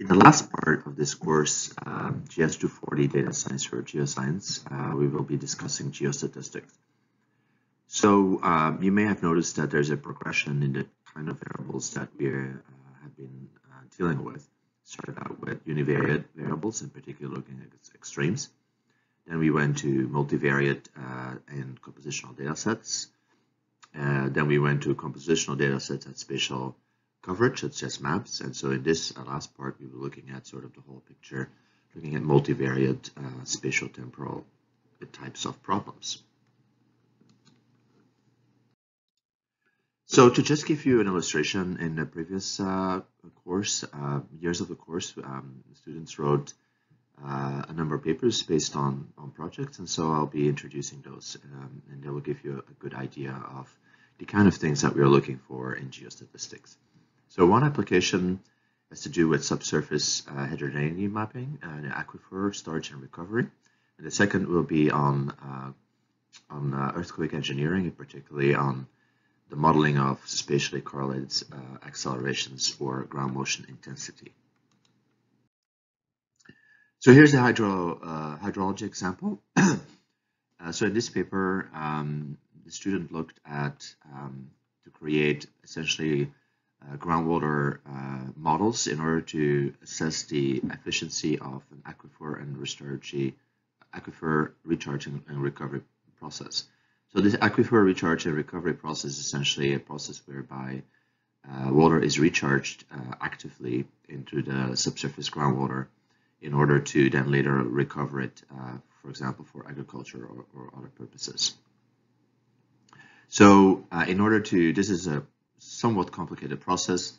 In the last part of this course, um, GS240 Data Science for Geoscience, uh, we will be discussing geostatistics. So um, you may have noticed that there's a progression in the kind of variables that we uh, have been uh, dealing with. Started out with univariate variables, in particular looking at extremes. Then we went to multivariate uh, and compositional data sets. Uh, then we went to compositional data sets and spatial coverage, such as maps. And so in this uh, last part, we were looking at sort of the whole picture, looking at multivariate uh, spatial temporal types of problems. So to just give you an illustration, in the previous uh, course, uh, years of the course, um, students wrote uh, a number of papers based on, on projects, and so I'll be introducing those, um, and they will give you a good idea of the kind of things that we are looking for in geostatistics. So one application has to do with subsurface uh, heterogeneity mapping and aquifer storage and recovery, and the second will be on uh, on uh, earthquake engineering, particularly on the modeling of spatially correlated uh, accelerations for ground motion intensity. So here's a hydro, uh, hydrology example. uh, so in this paper, um, the student looked at um, to create essentially uh, groundwater uh, models in order to assess the efficiency of an aquifer and recharge, aquifer recharging and recovery process. So this aquifer recharge and recovery process is essentially a process whereby uh, water is recharged uh, actively into the subsurface groundwater in order to then later recover it, uh, for example, for agriculture or, or other purposes. So uh, in order to, this is a somewhat complicated process,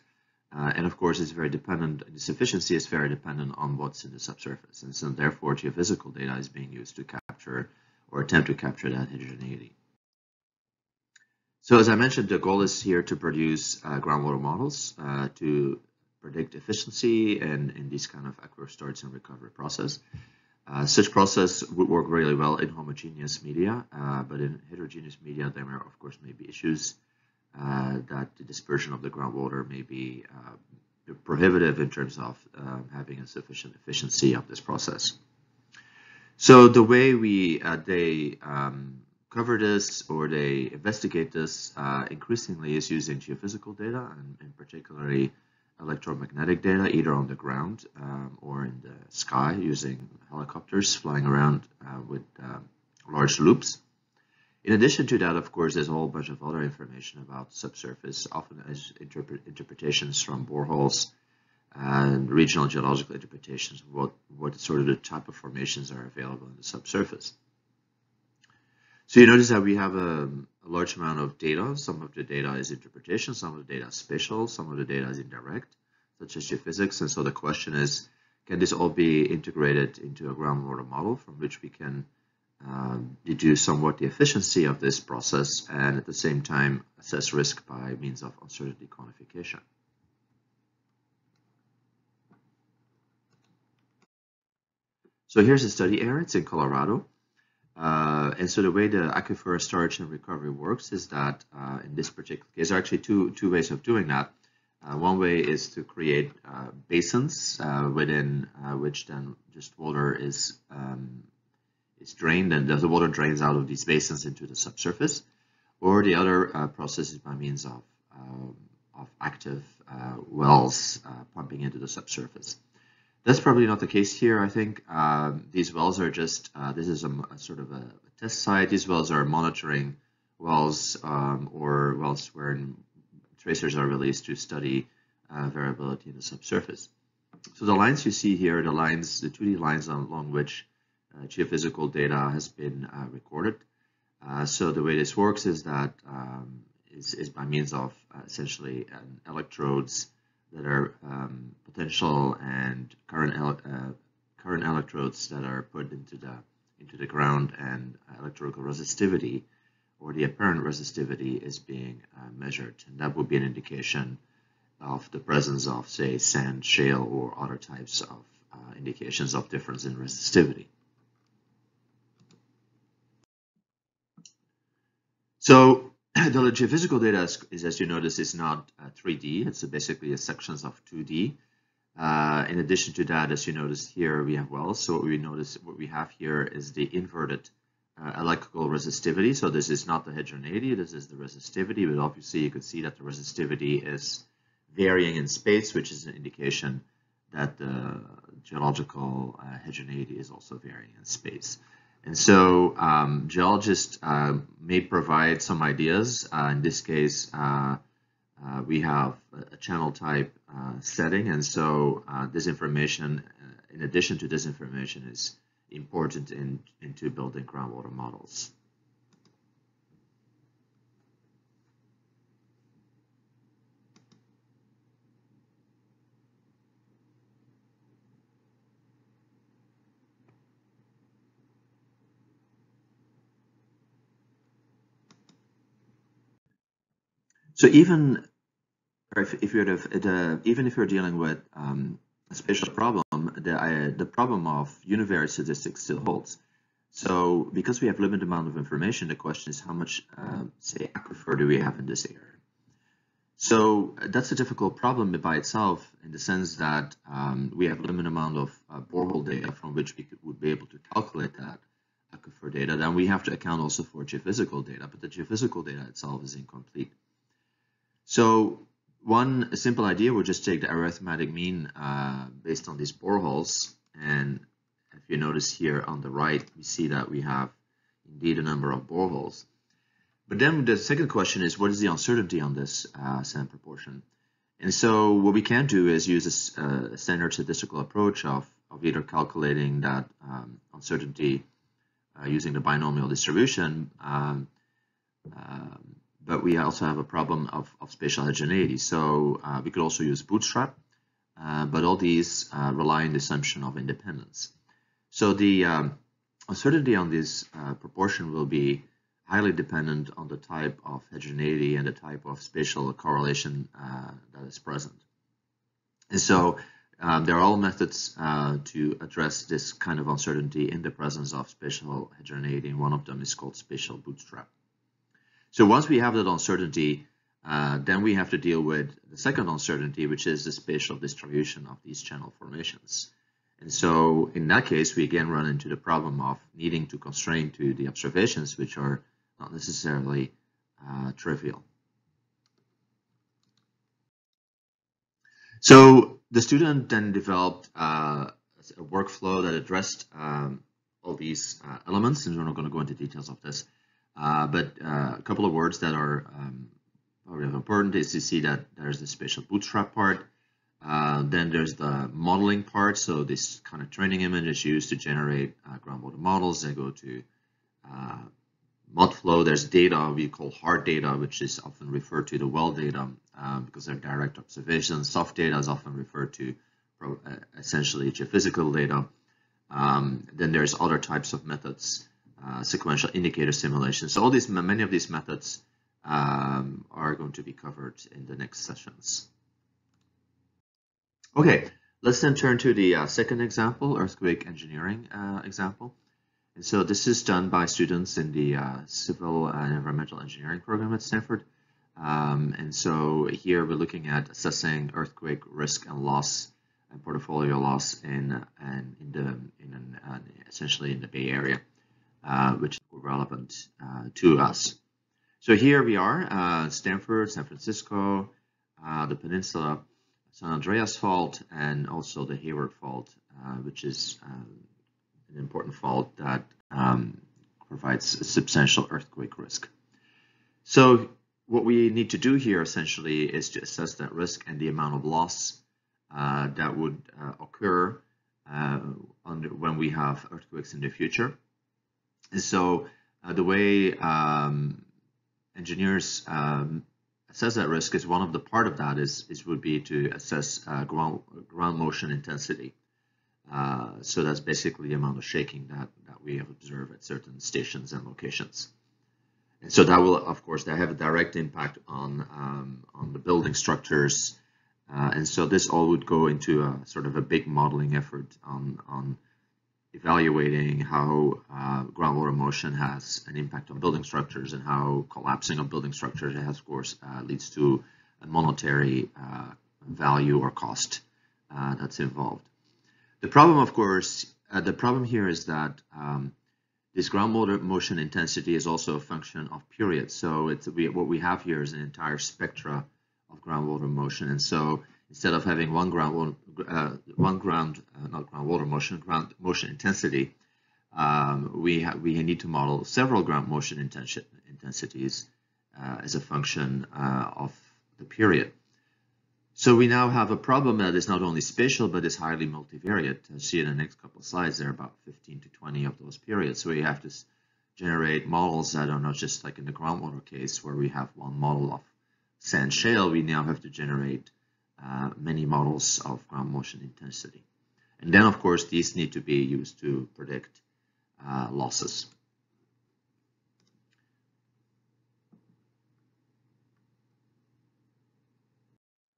uh, and of course it's very dependent, its efficiency is very dependent on what's in the subsurface, and so therefore geophysical data is being used to capture or attempt to capture that heterogeneity. So as I mentioned, the goal is here to produce uh, groundwater models uh, to predict efficiency and in this kind of aquifer storage and recovery process. Uh, such process would work really well in homogeneous media, uh, but in heterogeneous media, there are, of course, may be issues that the dispersion of the groundwater may be uh, prohibitive in terms of um, having a sufficient efficiency of this process. So the way we uh, they um, cover this or they investigate this uh, increasingly is using geophysical data and, in particularly electromagnetic data either on the ground um, or in the sky using helicopters flying around uh, with um, large loops. In addition to that, of course, there's a whole bunch of other information about subsurface, often as interpret interpretations from boreholes and regional geological interpretations what, what sort of the type of formations are available in the subsurface. So you notice that we have a, a, large amount of data. Some of the data is interpretation, some of the data is spatial, some of the data is indirect, such as geophysics. And so the question is, can this all be integrated into a groundwater model from which we can uh, deduce somewhat the efficiency of this process and at the same time assess risk by means of uncertainty quantification. So here's a study area, it's in Colorado. Uh, and so the way the aquifer storage and recovery works is that uh, in this particular case, there are actually two, two ways of doing that. Uh, one way is to create uh, basins uh, within uh, which then just water is um, is drained and the water drains out of these basins into the subsurface. Or the other process is by means of, um, of active wells pumping into the subsurface. That's probably not the case here. I think um, these wells are just, uh, this is a, a sort of a, test site. These wells are monitoring wells um, or wells where tracers are released to study uh, variability in the subsurface. So the lines you see here, the lines, the 2D lines along which uh, geophysical data has been uh, recorded. Uh, so the way this works is that um, is, is by means of uh, essentially electrodes that are um, potential and current uh, current electrodes that are put into the into the ground and electrical resistivity or the apparent resistivity is being uh, measured and that would be an indication of the presence of say sand shale or other types of uh, indications of difference in resistivity so the geophysical data is, is, as you notice, is not uh, 3D. It's basically a sections of 2D. Uh, in addition to that, as you notice here, we have wells. So what we notice, what we have here is the inverted uh, electrical resistivity. So this is not the heterogeneity, this is the resistivity, but obviously you can see that the resistivity is varying in space, which is an indication that the geological uh, heterogeneity is also varying in space. And so um, geologists uh, may provide some ideas. Uh, in this case, uh, uh, we have a channel type uh, setting. And so this information, in addition to this information, is important in, into building groundwater models. So even if, if you're the, even if you're dealing with um, a spatial problem, the uh, the problem of univariate statistics still holds. So because we have limited amount of information, the question is how much, uh, say, aquifer do we have in this area? So that's a difficult problem by itself in the sense that um, we have limited amount of uh, borehole data from which we could, would be able to calculate that aquifer data. Then we have to account also for geophysical data, but the geophysical data itself is incomplete. So one simple idea would just take the arithmetic mean uh, based on these boreholes. And if you notice here on the right, we see that we have indeed a number of boreholes. But then the second question is, what is the uncertainty on this uh, sand proportion? And so what we can do is use a, a standard statistical approach of, of either calculating that um, uncertainty uh, using the binomial distribution um, um, but we also have a problem of, of spatial heterogeneity. So uh, we could also use Bootstrap, uh, but all these uh, rely on the assumption of independence. So the um, uncertainty on this uh, proportion will be highly dependent on the type of heterogeneity and the type of spatial correlation uh, that is present. And so um, there are all methods uh, to address this kind of uncertainty in the presence of spatial heterogeneity, and one of them is called spatial bootstrap. So once we have that uncertainty, uh, then we have to deal with the second uncertainty, which is the spatial distribution of these channel formations. And so in that case, we again run into the problem of needing to constrain to the observations, which are not necessarily uh, trivial. So the student then developed uh, a workflow that addressed um, all these uh, elements, and we're not going to go into details of this. Uh, but uh, a couple of words that are um, important is to see that there's the spatial bootstrap part. Uh, then there's the modeling part. So this kind of training image is used to generate groundwater models. They go to ModFlow. There's data we call hard data, which is often referred to the well data because they're direct observations. Soft data is often referred to essentially geophysical data. Um, then there's other types of methods uh, sequential indicator simulation. So all these, many of these methods um, are going to be covered in the next sessions. Okay, let's then turn to the uh, second example, earthquake engineering uh, example. And so this is done by students in the uh, Civil and Environmental Engineering program at Stanford. Um, and so here we're looking at assessing earthquake risk and loss and portfolio loss in, and in the in an, uh, essentially in the Bay Area uh, which were relevant uh, to us. So here we are, uh, Stanford, San Francisco, uh, the Peninsula, San Andreas Fault, and also the Hayward Fault, uh, which is an important fault that um, provides a substantial earthquake risk. So what we need to do here essentially is to assess that risk and the amount of loss uh, that would occur under, when we have earthquakes in the future. And so uh, the way um, engineers um, assess that risk is one of the part of that is, is would be to assess uh, ground, ground motion intensity. Uh, so that's basically the amount of shaking that, that we have observed at certain stations and locations. And so that will, of course, that have a direct impact on um, on the building structures. Uh, and so this all would go into a sort of a big modeling effort on on evaluating how uh, groundwater motion has an impact on building structures and how collapsing of building structures has, of course, uh, leads to a monetary uh, value or cost uh, that's involved. The problem, of course, uh, the problem here is that um, this groundwater motion intensity is also a function of period. So it's we, what we have here is an entire spectra of groundwater motion. And so instead of having one ground, uh, one ground, uh, not groundwater motion, ground motion intensity, um, we we need to model several ground motion intensi intensities uh, as a function uh, of the period. So we now have a problem that is not only spatial, but is highly multivariate. As see in the next couple of slides, there are about 15 to 20 of those periods. So we have to generate models that are not just like in the groundwater case, where we have one model of sand shale, we now have to generate uh, many models of ground motion intensity. And then, of course, these need to be used to predict uh, losses.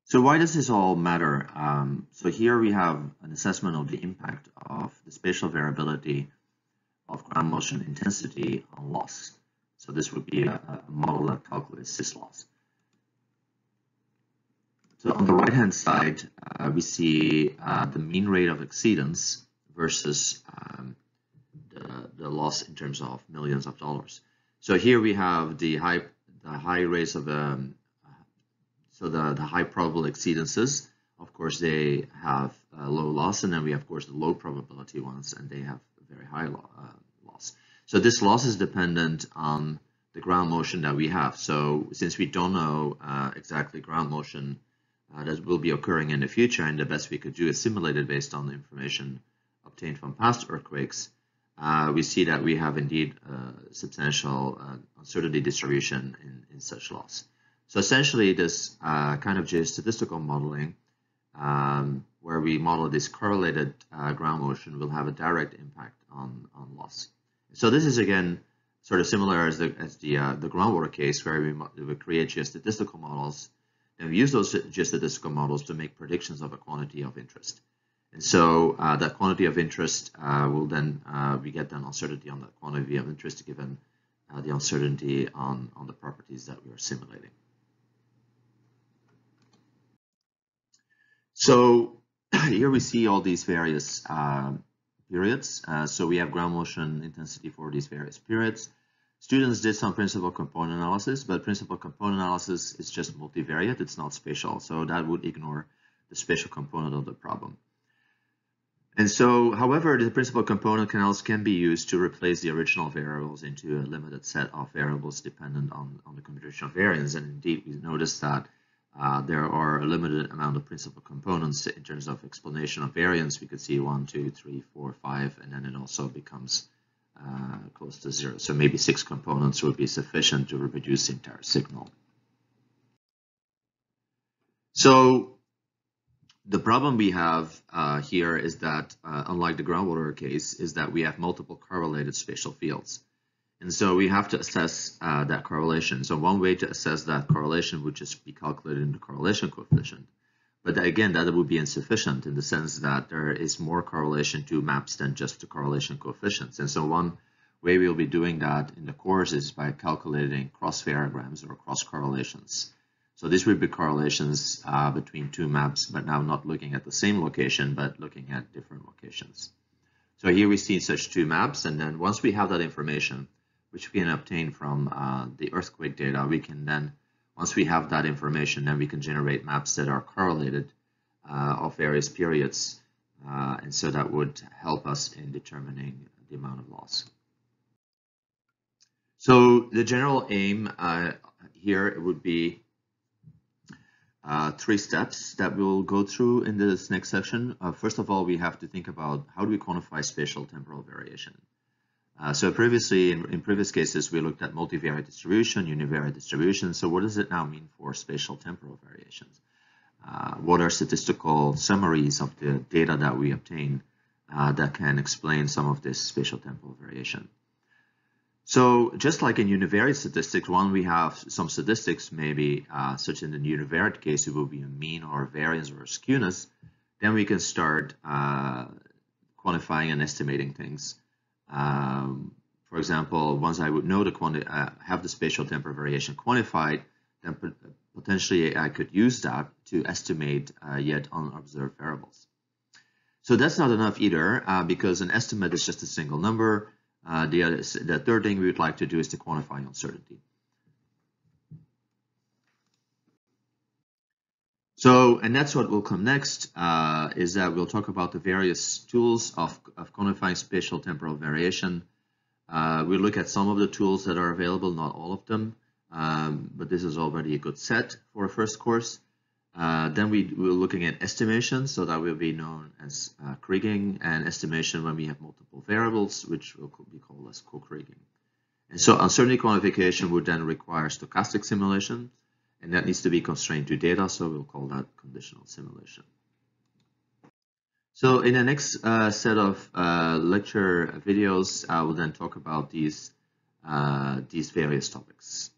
So why does this all matter? Um, so here we have an assessment of the impact of the spatial variability of ground motion intensity on loss. So this would be a, a model that calculates this loss. So on the right-hand side, uh, we see uh, the mean rate of exceedance versus um, the, the loss in terms of millions of dollars. So here we have the high the high rates of um, so the, the high probable exceedances, of course, they have low loss, and then we have, of course, the low probability ones, and they have very high lo uh, loss. So this loss is dependent on the ground motion that we have. So since we don't know uh, exactly ground motion uh, that will be occurring in the future, and the best we could do is simulate it based on the information obtained from past earthquakes, uh, we see that we have indeed a substantial uh, uncertainty distribution in, in such loss. So essentially this uh, kind of geostatistical modeling um, where we model this correlated uh, ground motion will have a direct impact on, on loss. So this is again sort of similar as the, as the, uh, the groundwater case where we, we create geostatistical models and we use those geostatistical models to make predictions of a quantity of interest. And so uh, that quantity of interest uh, will then, uh, we get then uncertainty on that quantity of interest given uh, the uncertainty on, on the properties that we are simulating. So here we see all these various uh, periods. Uh, so we have ground motion intensity for these various periods. Students did some principal component analysis, but principal component analysis is just multivariate. It's not spatial. So that would ignore the spatial component of the problem. And so, however, the principal component canals can be used to replace the original variables into a limited set of variables dependent on, on the computational variance. And indeed, we noticed that uh, there are a limited amount of principal components in terms of explanation of variance. We could see one, two, three, four, five, and then it also becomes uh, close to zero. So maybe six components would be sufficient to reproduce the entire signal. So the problem we have uh, here is that, uh, unlike the groundwater case, is that we have multiple correlated spatial fields. And so we have to assess uh, that correlation. So one way to assess that correlation would just be calculated in the correlation coefficient. But again, that would be insufficient in the sense that there is more correlation to maps than just the correlation coefficients. And so one way we'll be doing that in the course is by calculating cross variograms or cross correlations. So these would be correlations uh, between two maps, but now not looking at the same location, but looking at different locations. So here we see such two maps, and then once we have that information, which we can obtain from uh, the earthquake data. We can then, once we have that information, then we can generate maps that are correlated uh, of various periods. Uh, and so that would help us in determining the amount of loss. So the general aim uh, here would be uh, three steps that we'll go through in this next section. Uh, first of all, we have to think about how do we quantify spatial temporal variation. Uh, so previously, in, in, previous cases, we looked at multivariate distribution, univariate distribution. So what does it now mean for spatial temporal variations? Uh, what are statistical summaries of the data that we obtain uh, that can explain some of this spatial temporal variation? So just like in univariate statistics, one we have some statistics maybe, uh, such in the univariate case, it will be a mean or a variance or a skewness, then we can start uh, quantifying and estimating things. Um, for example, once I would know the uh, have the spatial temporal variation quantified, then potentially I could use that to estimate uh, yet unobserved variables. So that's not enough either, uh, because an estimate is just a single number. Uh, the, other, the third thing we would like to do is to quantify uncertainty. So, and that's what will come next, uh, is that we'll talk about the various tools of, of quantifying spatial temporal variation. Uh, we'll look at some of the tools that are available, not all of them, um, but this is already a good set for a first course. Uh, then we will looking at estimation, so that will be known as uh, kriging, and estimation when we have multiple variables, which will be called as co-kriging. And so uncertainty quantification would then require stochastic simulation, and that needs to be constrained to data, so we'll call that conditional simulation. So in the next uh, set of uh, lecture videos, I will then talk about these, uh, these various topics.